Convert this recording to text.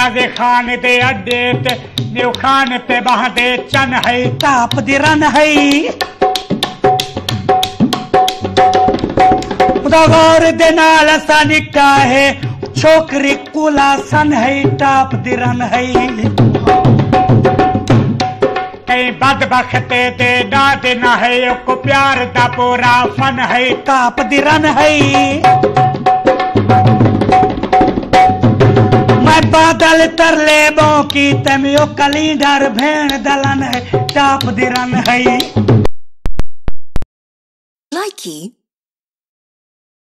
गाजे खान दे अड्डे ते, न्यू खान ते बहदे चन है टाप दी रन है। गौर दे नाल असा निका है, छोकरी कुला सन है टाप दी रन है। कई बदबख्ते दे ना देना है को प्यार दा फन है टाप दी रन है। बादल तरले बो की तमियो कली डर भेड़ दलन है, टाप दिरन रन है। Likey